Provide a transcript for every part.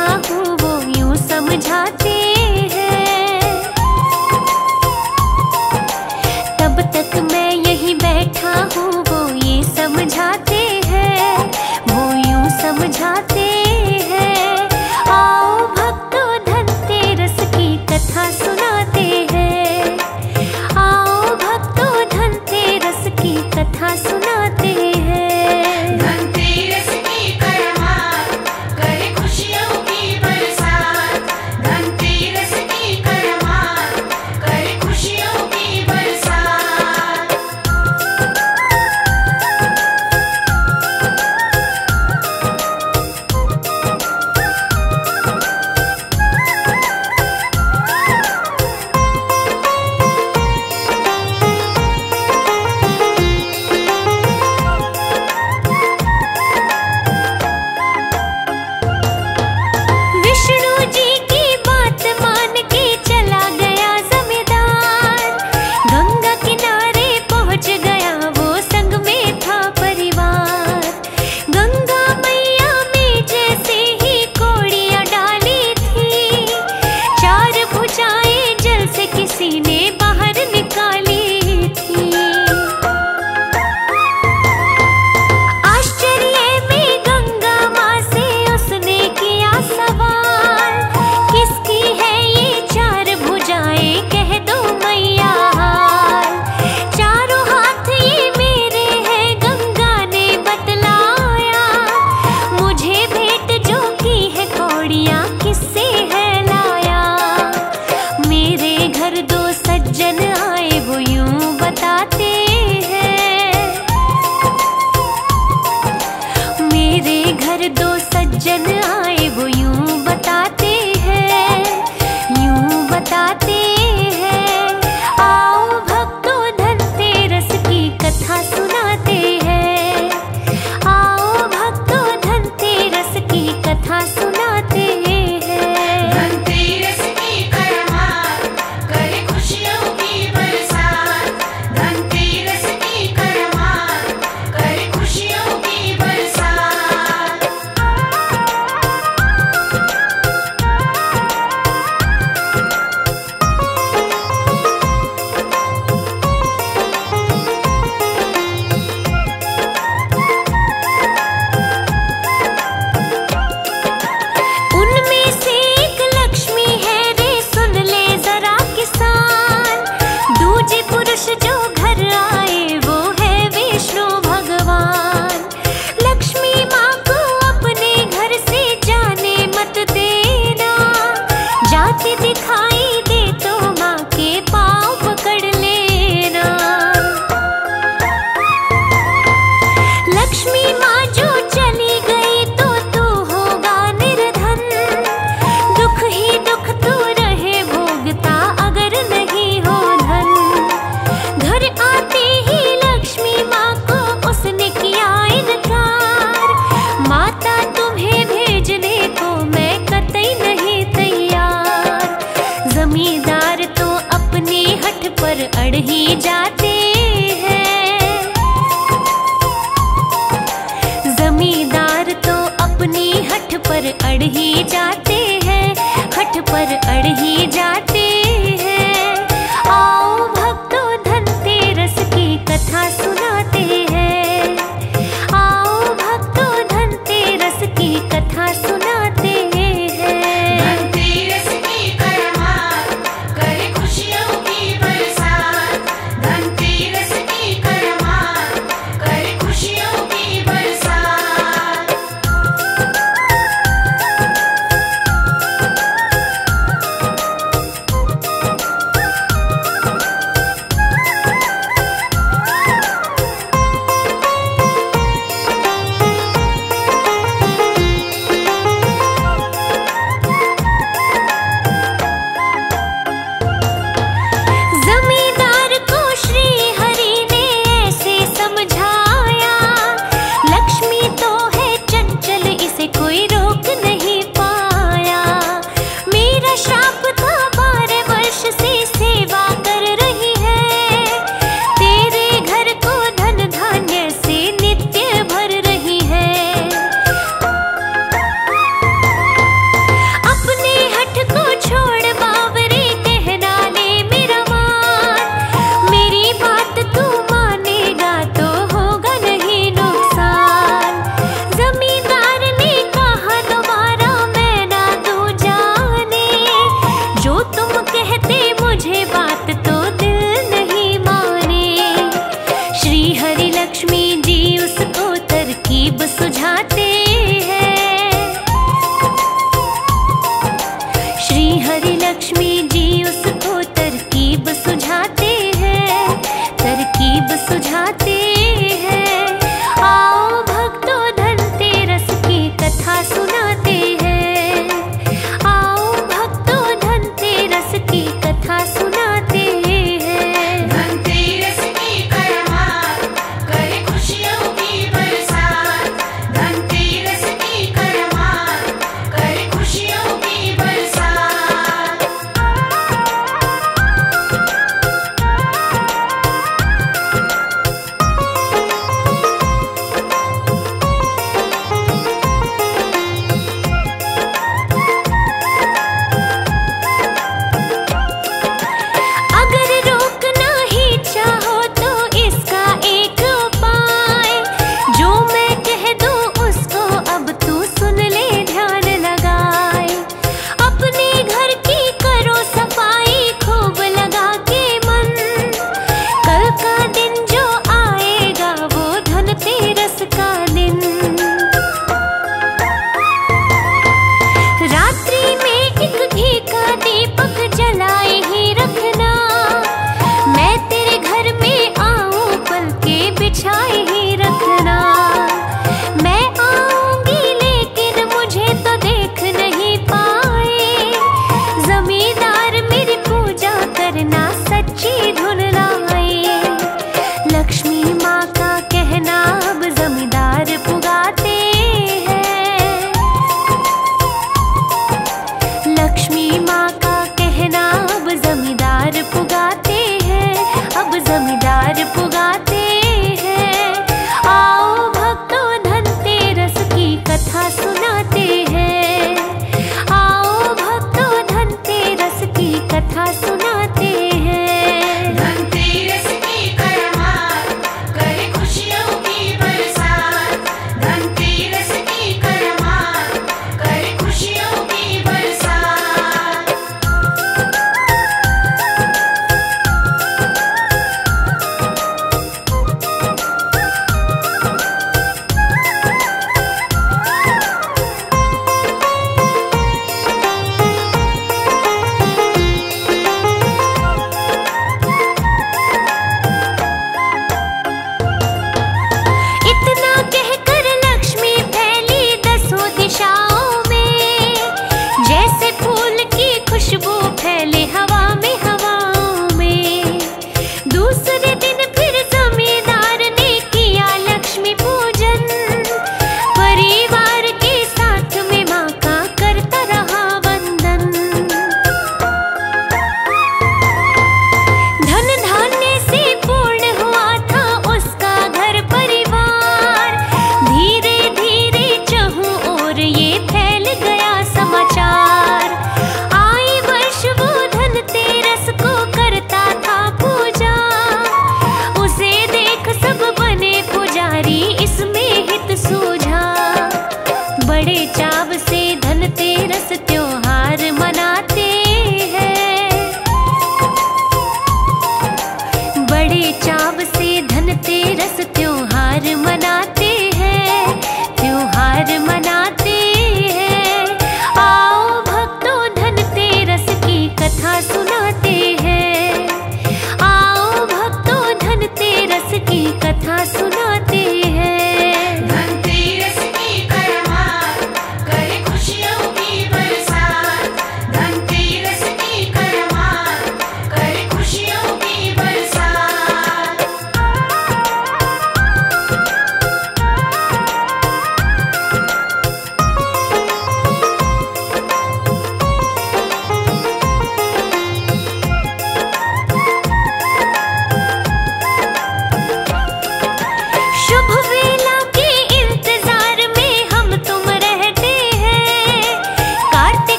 रहा हूँ वो यूँ समझा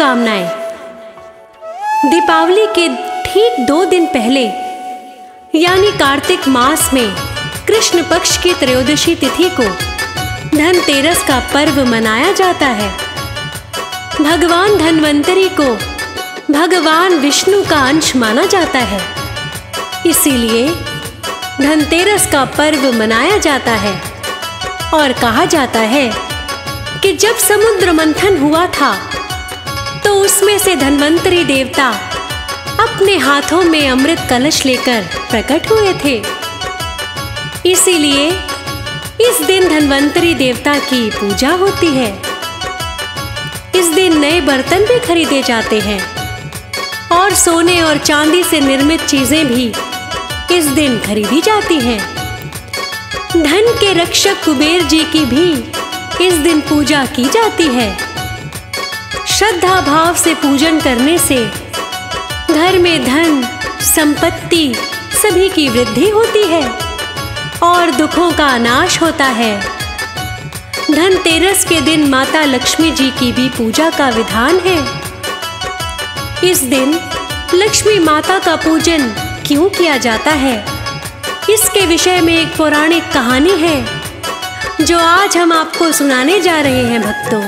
शुभकामनाएँ। दीपावली के ठीक दो दिन पहले, यानी कार्तिक मास में, कृष्ण पक्ष की त्रयोदशी तिथि को धनतेरस का पर्व मनाया जाता है। भगवान धनवंतरी को भगवान विष्णु का अंश माना जाता है। इसीलिए धनतेरस का पर्व मनाया जाता है और कहा जाता है कि जब समुद्र मंथन हुआ था उसमें से धन्वंतरी देवता अपने हाथों में अमृत कलश लेकर प्रकट हुए थे। इसीलिए इस दिन धन्वंतरी देवता की पूजा होती है। इस दिन नए बर्तन भी खरीदे जाते हैं और सोने और चांदी से निर्मित चीज़ें भी इस दिन खरीदी जाती हैं। धन के रक्षक कुबेर जी की भी इस दिन पूजा की जाती है। श्रद्धा भाव से पूजन करने से घर में धन, संपत्ति सभी की वृद्धि होती है और दुखों का नाश होता है। धनतेरस के दिन माता लक्ष्मी जी की भी पूजा का विधान है। इस दिन लक्ष्मी माता का पूजन क्यों किया जाता है? इसके विषय में एक पौराणिक कहानी है, जो आज हम आपको सुनाने जा रहे हैं भक्तों।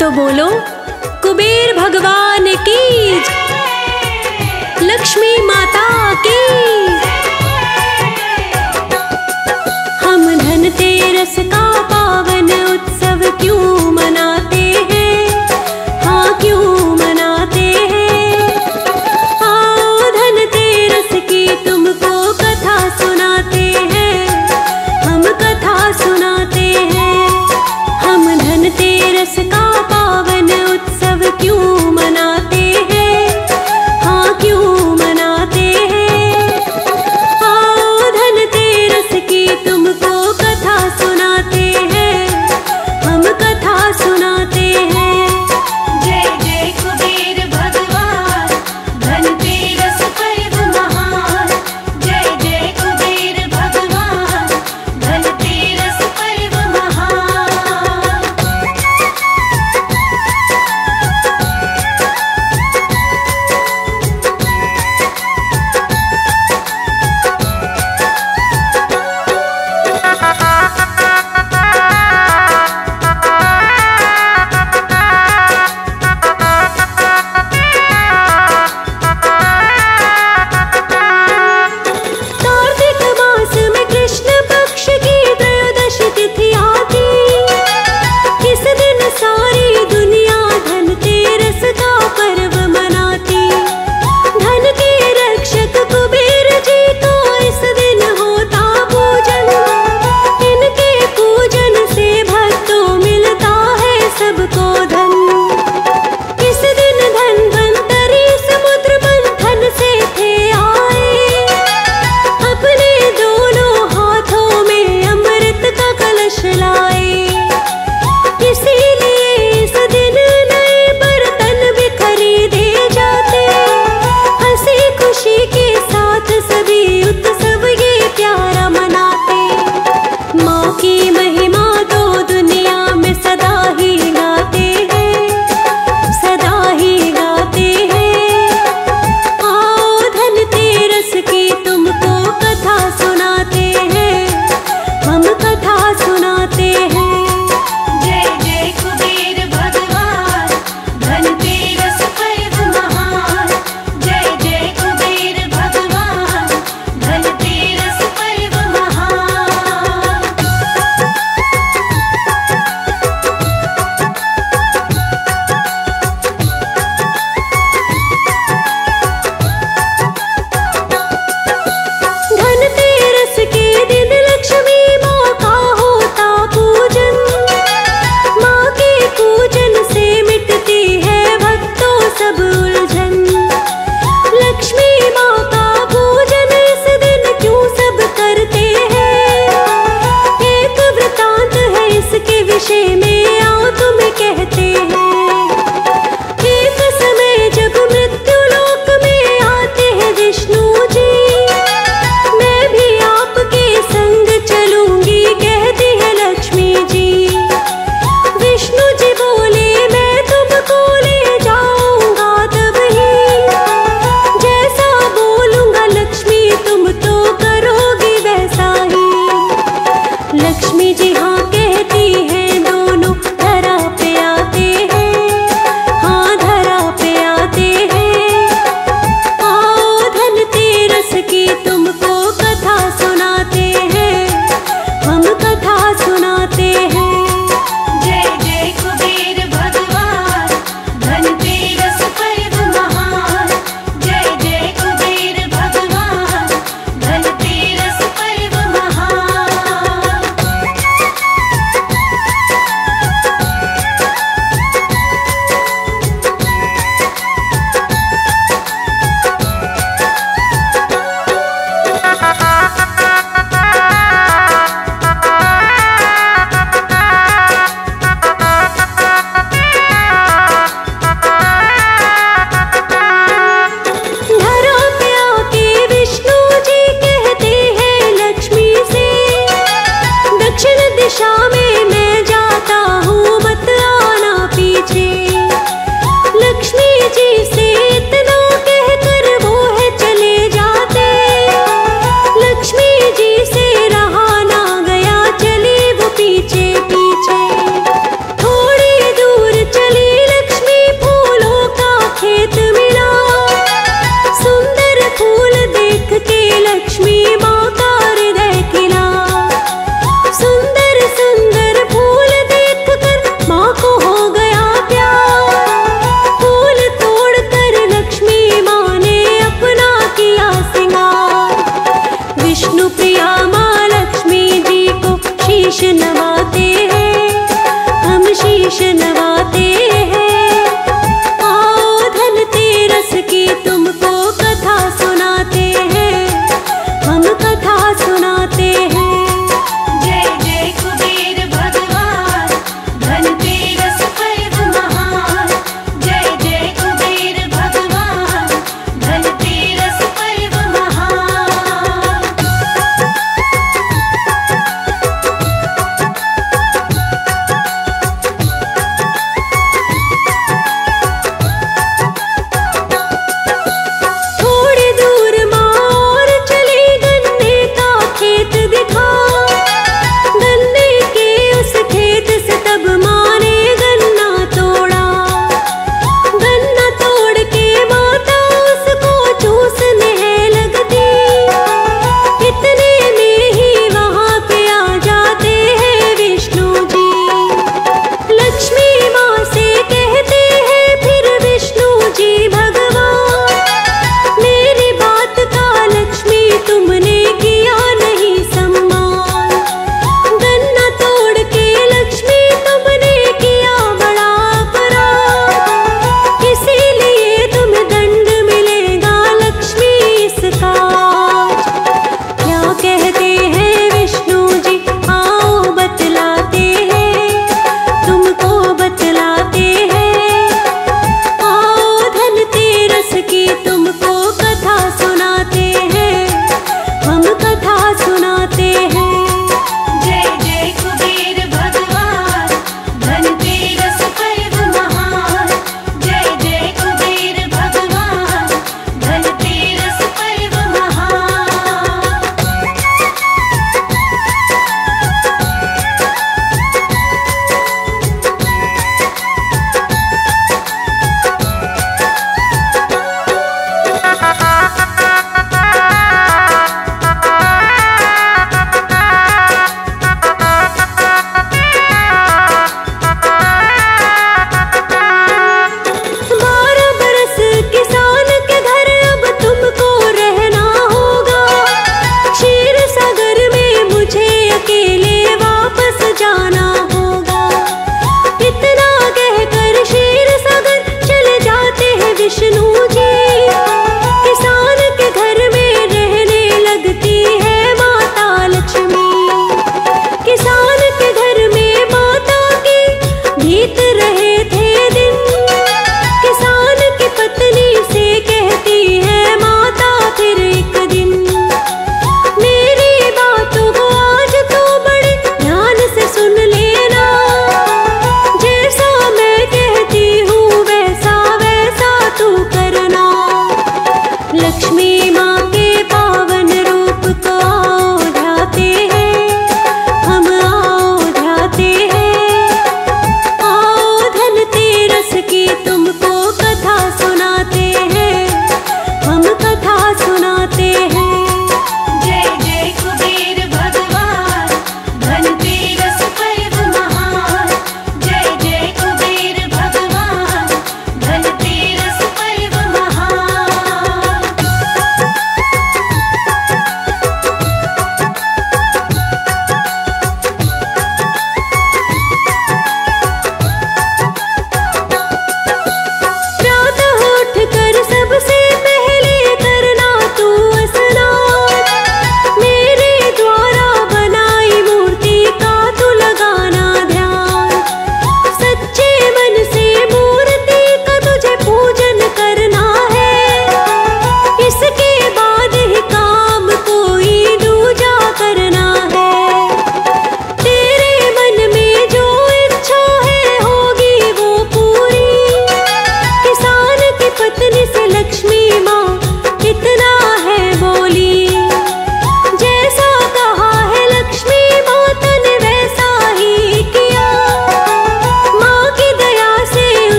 तो बोलो कुबेर भगवान की लक्ष्मी माता की हम धनतेरस का पावन उत्सव क्यों मनाते?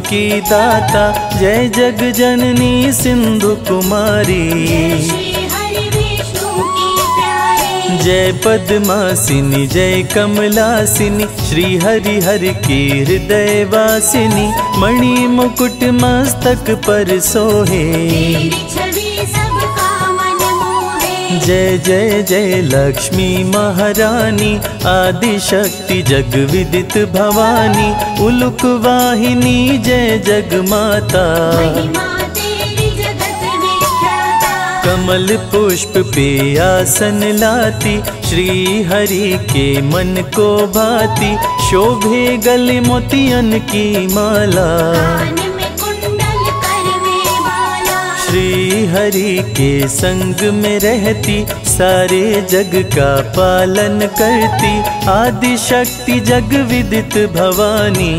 की दाता, जय जग जननी सिंधु कुमारी। जय पद्मासिनी, जय कमलासिनी, श्री हरि हर की हृदय वासिनी मणि मुकुट मस्तक पर सोहे। जय जय जय लक्ष्मी महारानी आदि शक्ति जग विदित भवानी उलुक वाहिनी जय जग माता कमल पुष्प पे आसन लाती श्री हरि के मन को भाती शोभे गले मोतियन की माला। हरि के संग में रहती सारे जग का पालन करती आदि शक्ति जग विदित भवानी।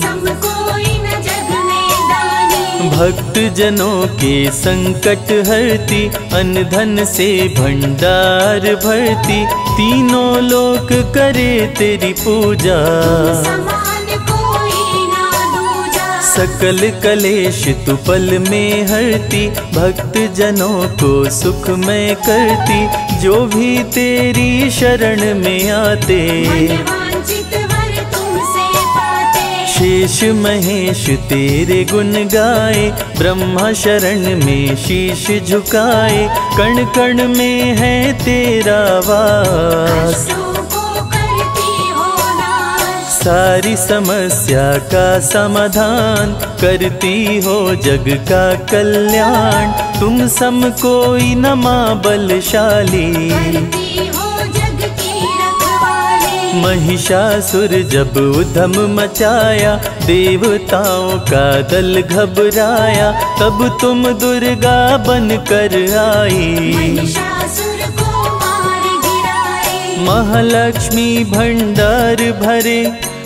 सब कोई न जग में दानी। भक्त जनों के संकट हरती अन्न धन से भंडार भरती तीनों लोक करे तेरी पूजा। सकल कलेश तु पल में हरती भक्त जनों को सुख में करती जो भी तेरी शरण में आते। शेष महेश तेरे गुण गाए ब्रह्मा शरण में शीश झुकाए कण कण में है तेरा वास। सारी समस्या का समाधान करती हो जग का कल्याण। तुम सम कोई न माँ बलशाली। करती हो जग की रखवाली। महिषासुर जब उधम मचाया देवताओं का दल घबराया तब तुम दुर्गा बन कर आई। महिषासुर को मार गिराए महालक्ष्मी भंडार भरे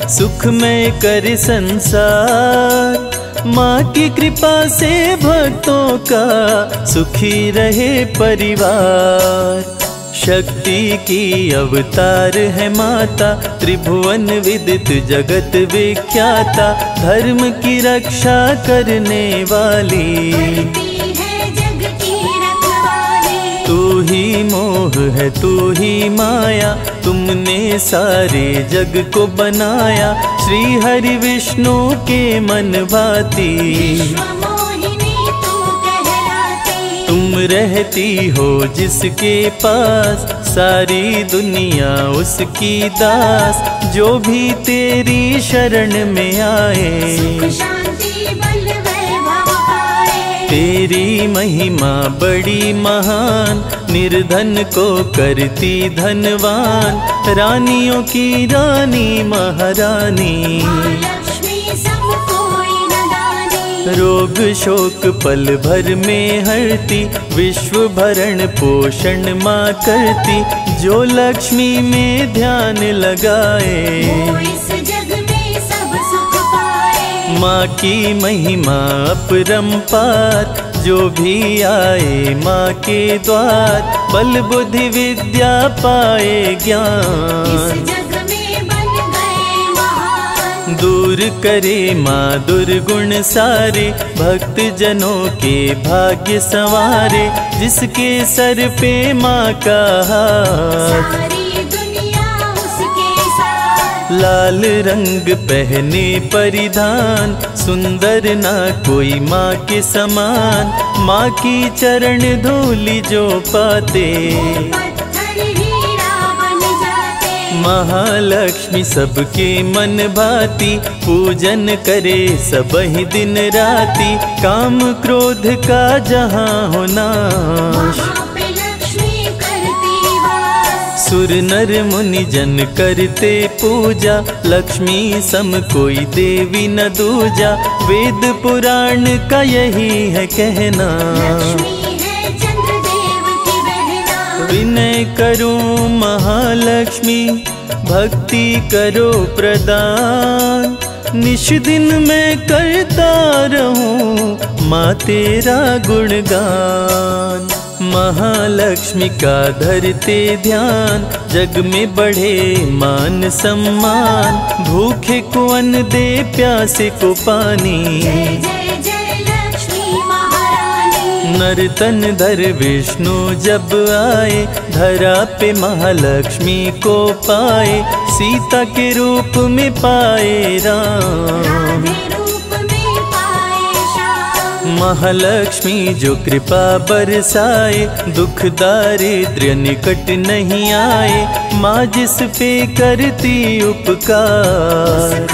सुख में कर संसार। माँ की कृपा से भक्तों का सुखी रहे परिवार। शक्ति की अवतार है माता, त्रिभुवन विदित जगत विख्याता। धर्म की रक्षा करने वाली। तू ही मोह है, तू ही माया तुमने सारे जग को बनाया श्री हरि विष्णु के मन भाती। तुम रहती हो जिसके पास सारी दुनिया उसकी दास। जो भी तेरी शरण में आए तेरी महिमा बड़ी महान। निर्धन को करती धनवान रानियों की रानी महारानी। रोग शोक पल भर में हरती विश्व भरण पोषण माँ करती जो लक्ष्मी में ध्यान लगाए। वो इस जग में सब सुख पाए। माँ की महिमा अपरंपार जो भी आए माँ के द्वार बल बुद्धि विद्या पाए ज्ञान। दूर करे माँ दुर्गुण सारे भक्त जनों के भाग्य संवारे जिसके सर पे माँ का हाथ। लाल रंग पहने परिधान, सुंदर ना कोई माँ के समान। माँ की चरण धूलि जो पाते, महालक्ष्मी सबके मन भाती। पूजन करे सब ही दिन राती, काम क्रोध का जहाँ हो वास सुर नर मुनि जन करते पूजा लक्ष्मी सम कोई देवी न दूजा। वेद पुराण का यही है कहना। लक्ष्मी है चंद्रदेव की बहना। विनय करो महालक्ष्मी भक्ति करो प्रदान। निश दिन में करता रहूँ माँ तेरा गुणगान। महालक्ष्मी का धरते ध्यान जग में बढ़े मान सम्मान। भूखे को अन्न दे प्यासे को पानी। जय जय जय लक्ष्मी महारानी। नर तन धर विष्णु जब आए धरा पे महालक्ष्मी को पाए। सीता के रूप में पाए राम। महालक्ष्मी जो कृपा बरसाए, दुख दारिद्र्य निकट नहीं आए, माँ जिस पे करती उपकार।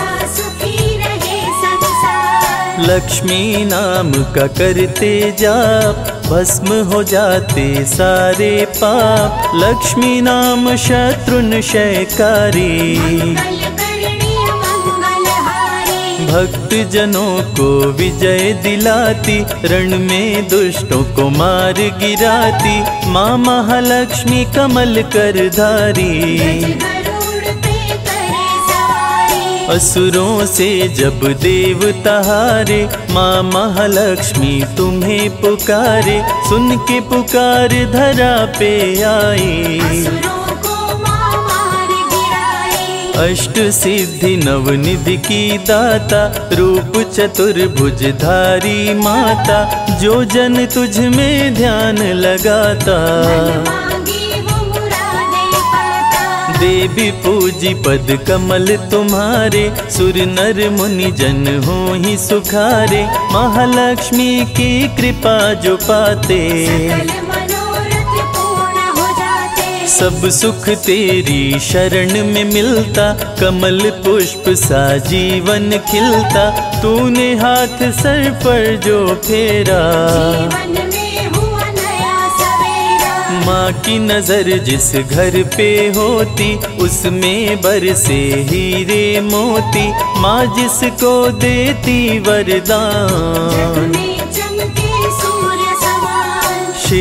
लक्ष्मी नाम का करते जाप, भस्म हो जाते सारे पाप। लक्ष्मी नाम शत्रुन शयकारी। भक्त जनों को विजय दिलाती, रण में दुष्टों को मार गिराती, माँ महालक्ष्मी कमल कर धारी। असुरों से जब देवता हारे माँ महालक्ष्मी तुम्हें पुकारे सुन के पुकार धरा पे आई। अष्ट सिद्धि नवनिधि की दाता रूप चतुर्भुज धारी माता जो जन तुझ में ध्यान लगाता। देवी पूजी पद कमल तुम्हारे सुर नर मुनि जन हो ही सुखारे महालक्ष्मी की कृपा जो पाते। सब सुख तेरी शरण में मिलता कमल पुष्प सा जीवन खिलता। तूने हाथ सर पर जो फेरा माँ की नज़र जिस घर पे होती उसमें बरसे हीरे मोती। माँ जिसको देती वरदान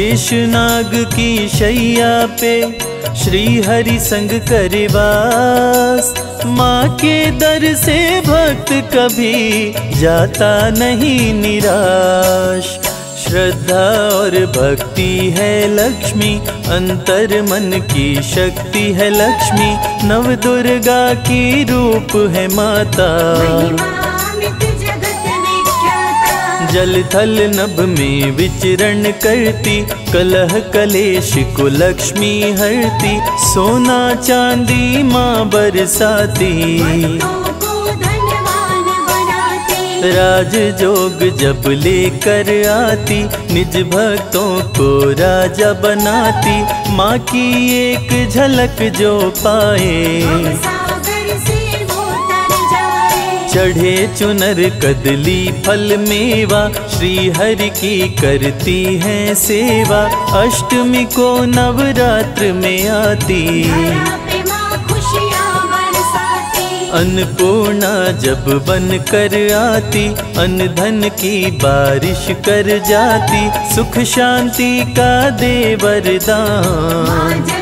समान शेष नाग की शैया पे श्री हरि संग करिवास माँ के दर से भक्त कभी जाता नहीं निराश। श्रद्धा और भक्ति है लक्ष्मी, अंतर मन की शक्ति है लक्ष्मी। नव दुर्गा की रूप है माता। जल थल नभ में विचरण करती कलह कलेश को लक्ष्मी हरती सोना चांदी माँ बरसाती। राज जोग जब लेकर आती निज भक्तों को राजा बनाती। माँ की एक झलक जो पाए। चढ़े चुनर कदली फल मेवा श्री हरि की करती है सेवा। अष्टमी को नवरात्र में आती। अन्नपूर्णा जब बन कर आती अन्न धन की बारिश कर जाती। सुख शांति का दे माँ वरदान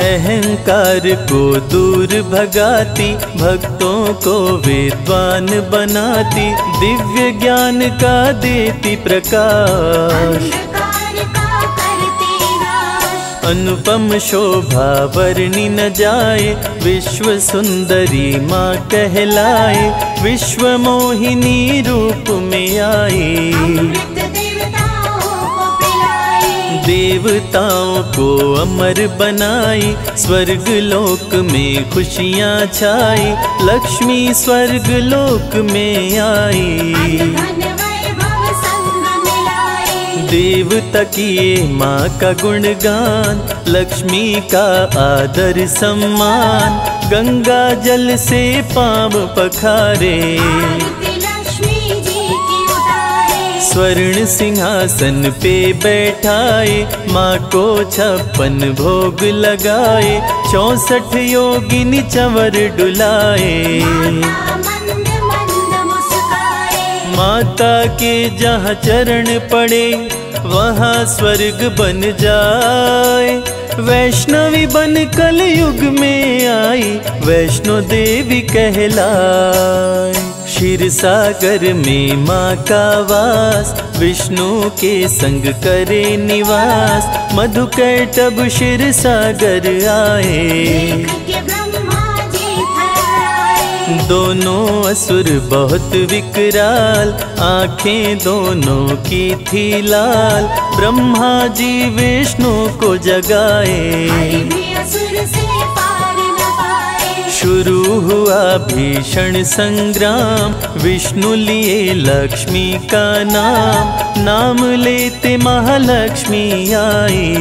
अहंकार को दूर भगाती भक्तों को विद्वान बनाती दिव्य ज्ञान का देती प्रकाश। अनुपम शोभा वर्णि न जाए विश्व सुंदरी माँ कहलाए विश्व मोहिनी रूप में आई अमृत देवताओं को अमर बनाई, स्वर्ग लोक में खुशियाँ छाई, लक्ष्मी स्वर्ग लोक में आई। देवता किए माँ का गुणगान, लक्ष्मी का आदर सम्मान, गंगा जल से पाव पखारे। स्वर्ण सिंहासन पे बैठाए, माँ को छप्पन भोग लगाए, चौसठ योगिनी चवर डुलाए। माता के जहाँ चरण पड़े, वहाँ स्वर्ग बन जाए। वैष्णवी बन कलयुग में आई, वैष्णो देवी कहलाए। क्षीर सागर में माँ का वास विष्णु के संग करे निवास। मधु कैटब क्षीर सागर आए। दोनों असुर बहुत विकराल आँखें दोनों की थी लाल। ब्रह्मा जी विष्णु को जगाए। शुरू हुआ भीषण संग्राम। विष्णु लिए लक्ष्मी का नाम। नाम लेते महालक्ष्मी आई।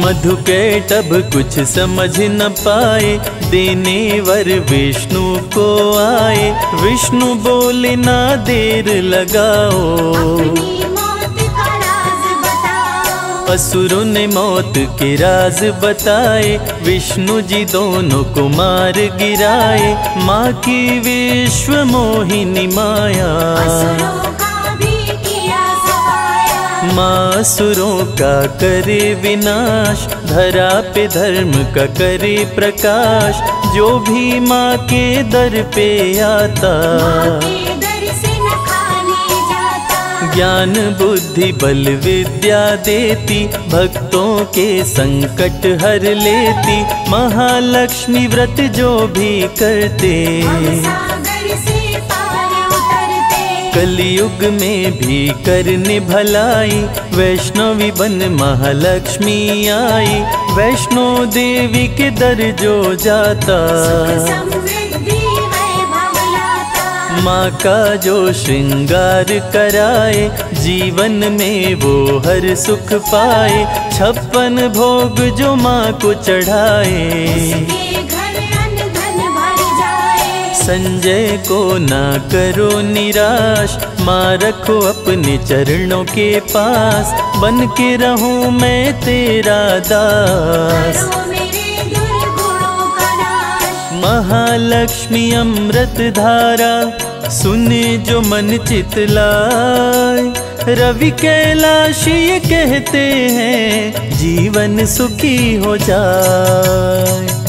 मधु कैटब कुछ समझ न पाए। देने वर विष्णु को आए। विष्णु बोले, ना देर लगाओ। असुरों ने मौत के राज बताए विष्णु जी दोनों को मार गिराए माँ की विश्व मोहिनी माया। माँ असुरों का करे विनाश धरा पे धर्म का करे प्रकाश जो भी माँ के दर पे आता। जाता ज्ञान बुद्धि बल विद्या देती भक्तों के संकट हर लेती महालक्ष्मी व्रत जो भी करते। कलयुग में भी करने भलाई वैष्णवी बन महालक्ष्मी आई। वैष्णो देवी के दर जो जाता। माँ का जो श्रृंगार कराए, जीवन में वो हर सुख पाए। छप्पन भोग जो माँ को चढ़ाए। संजय को ना करो निराश, माँ रखो अपने चरणों के पास। बन के रहूँ मैं तेरा दास। महालक्ष्मी अमृत धारा सुने जो मन चितलाए रवि कैलाश कहते हैं जीवन सुखी हो जाए।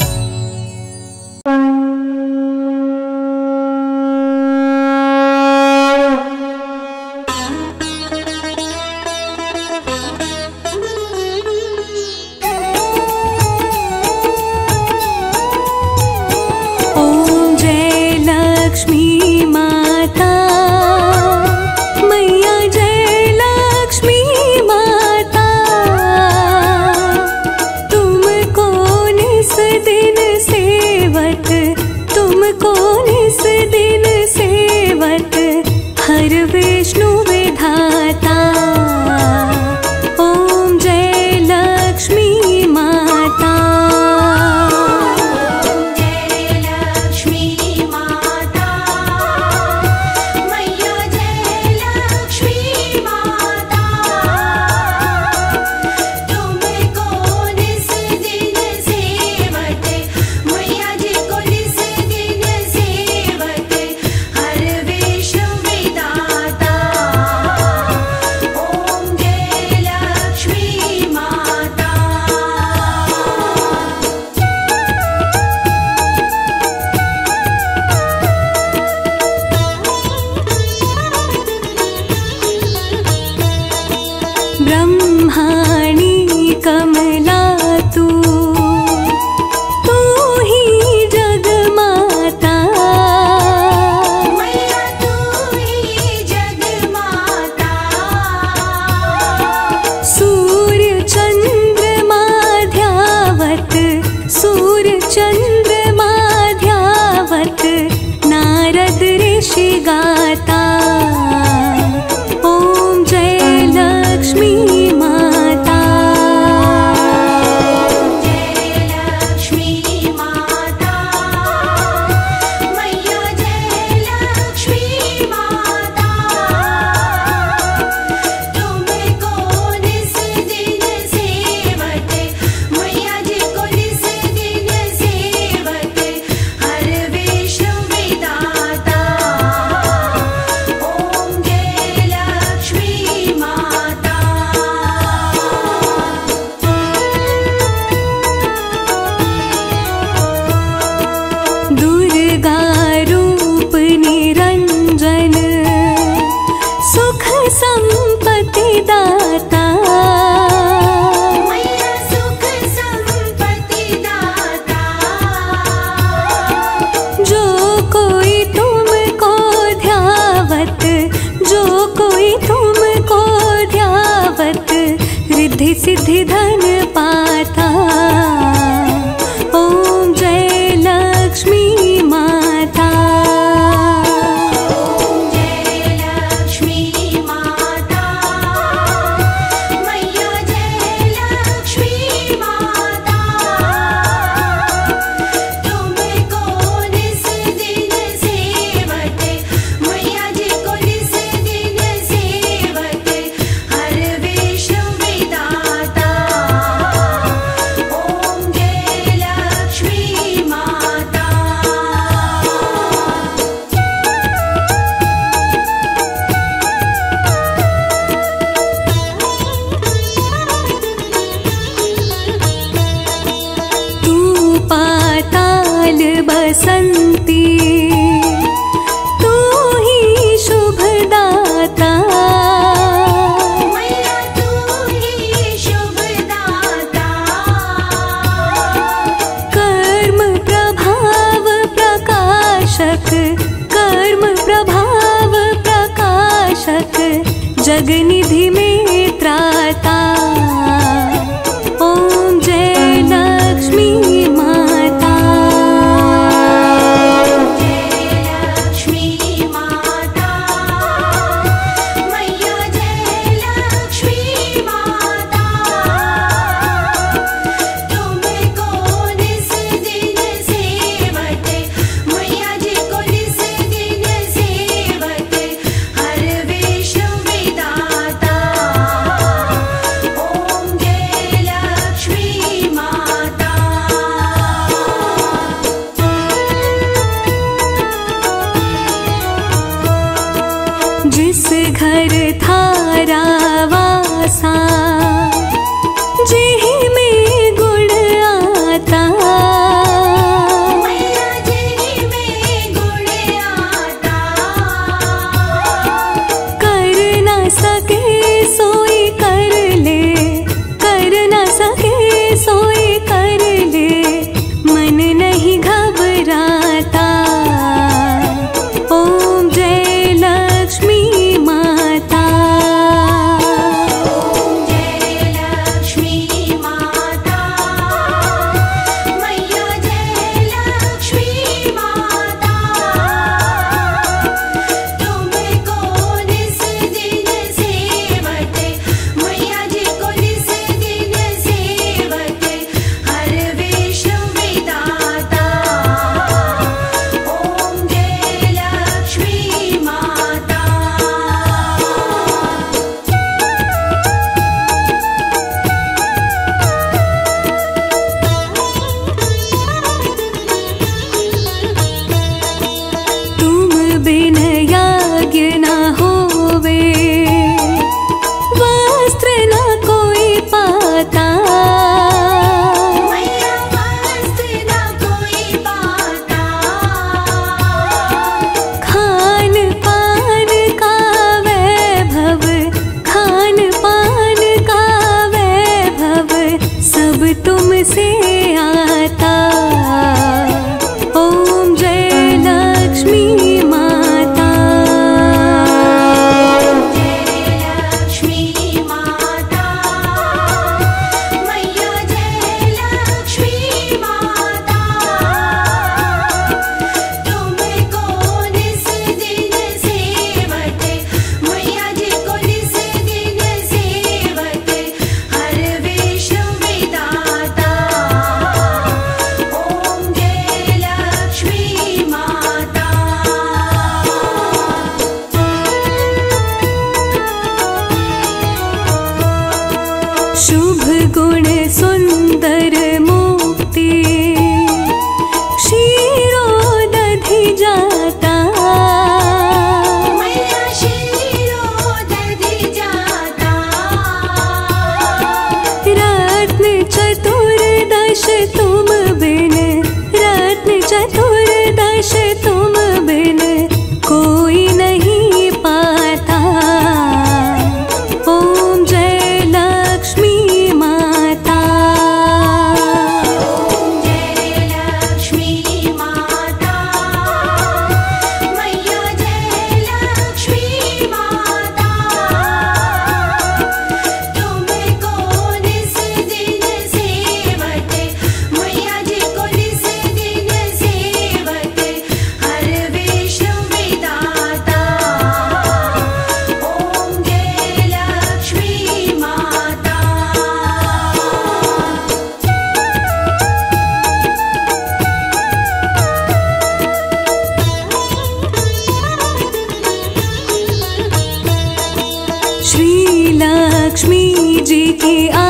की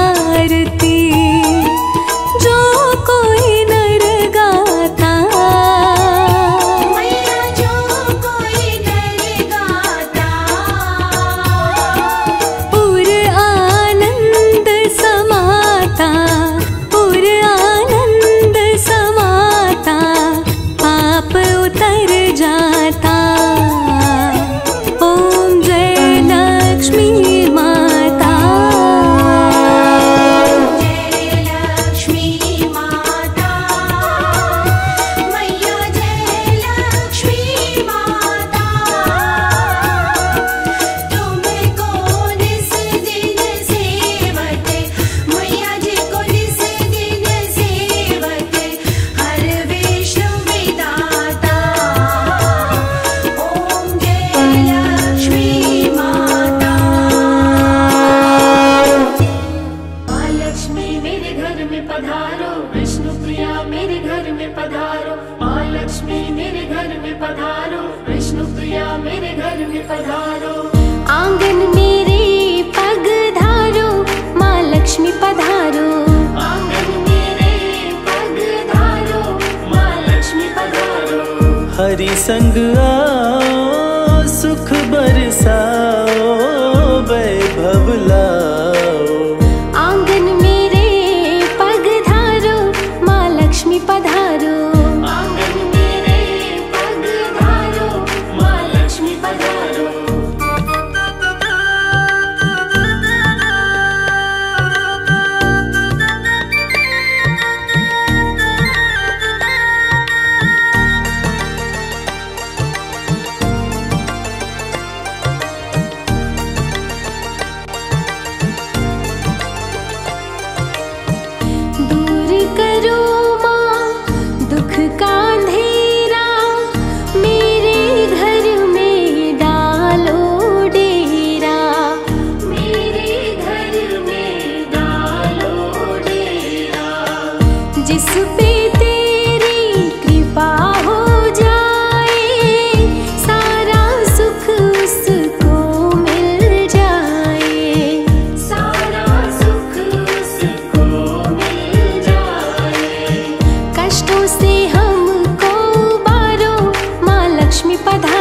माँ लक्ष्मी पधारो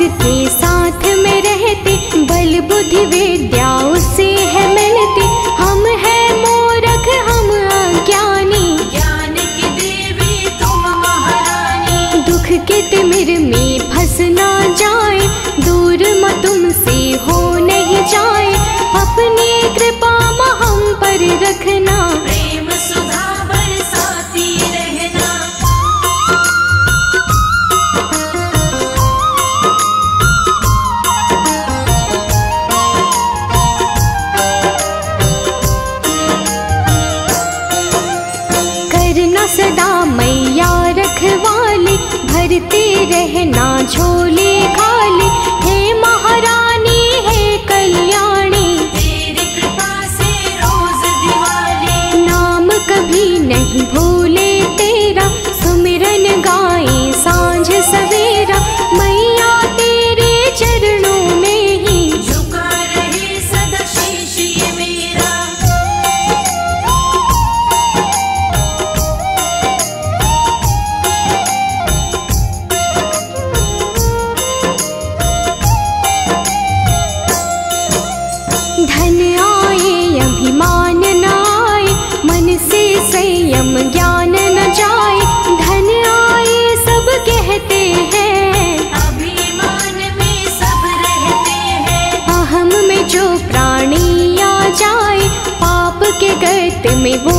के साथ के गर्त में वो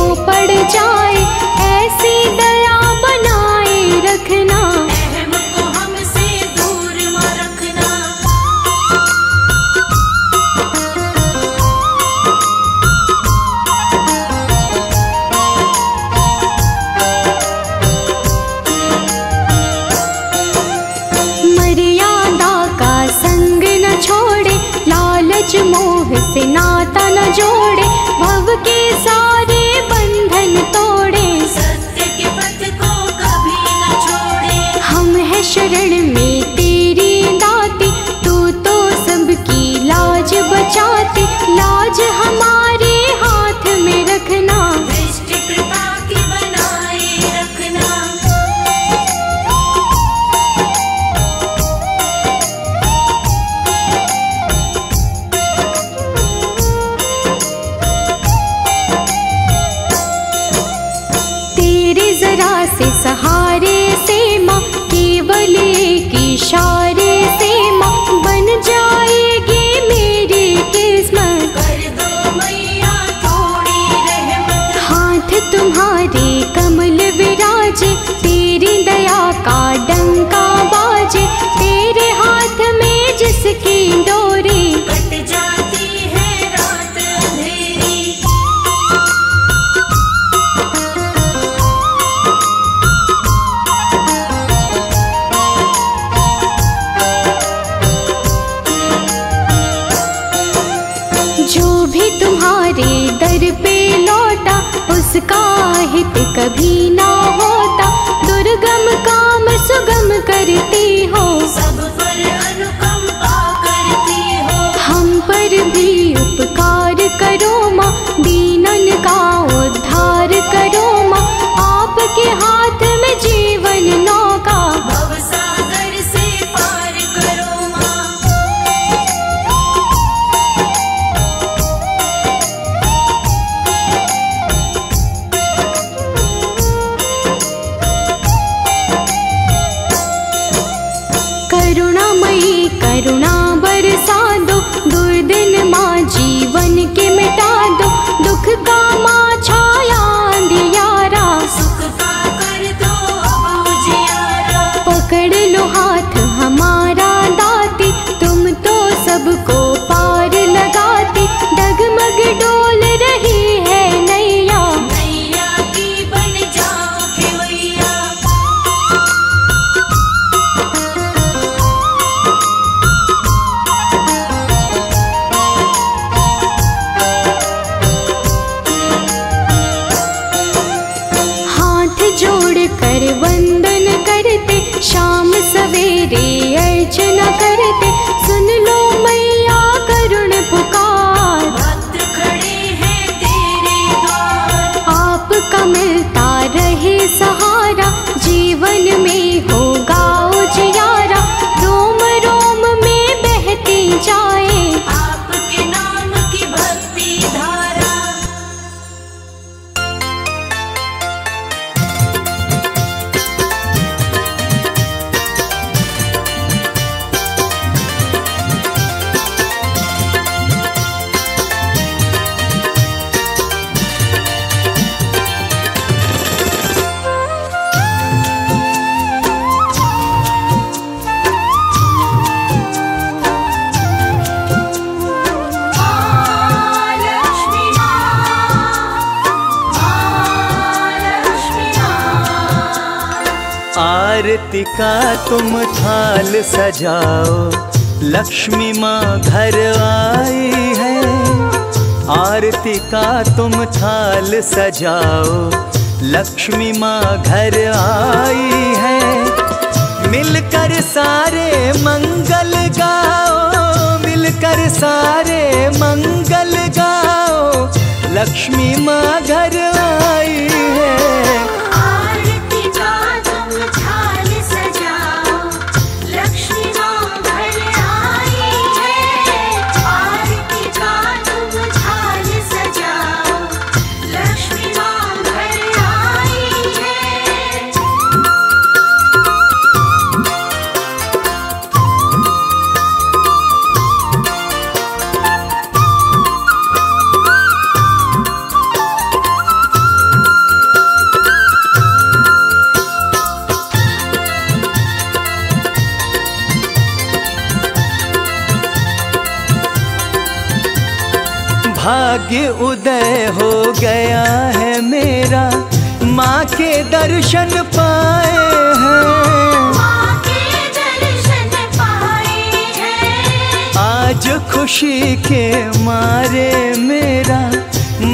खुशी के मारे मेरा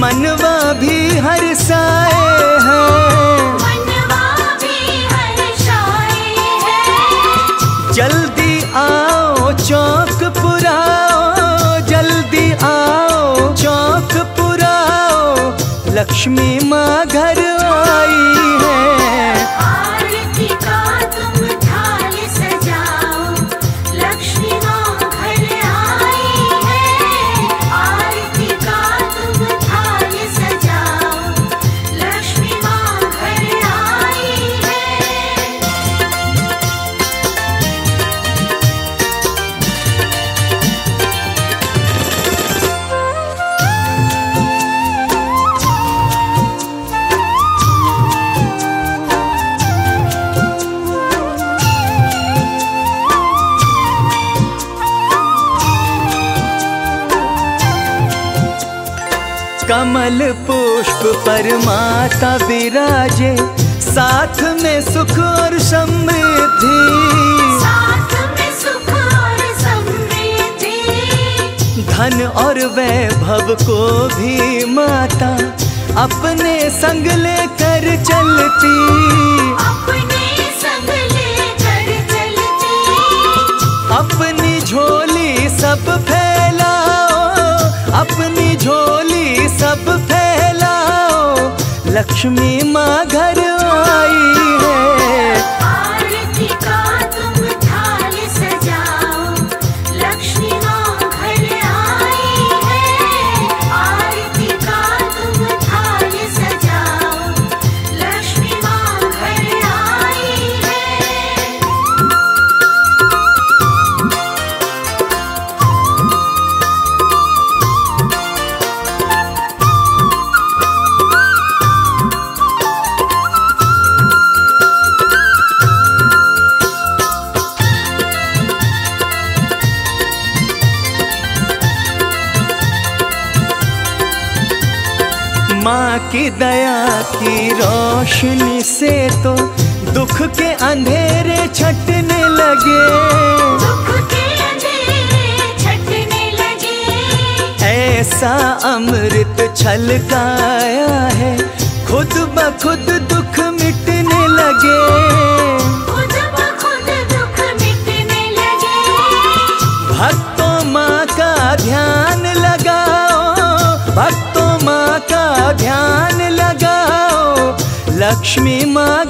मनवा भी हर हैं। मनवा भी हर्षाए है। जल्दी आओ चौक पुराओ जल्दी आओ चौक पुराओ। लक्ष्मी माँ घर पर माता विराजे साथ में सुख और समृद्धि। साथ में सुख और समृद्धि। धन और वैभव को भी माता अपने संग लेकर चलती। अपने संग लेकर चलती। अपनी झोली सब फैलाओ अपनी झोली सब फैलाओ। लक्ष्मी माँ घर आई है। दया की रोशनी से तो दुख के अंधेरे छटने लगे। लगे। ऐसा अमृत छलकाया है खुद ब खुद दुख मिटने लगे। लक्ष्मी माँ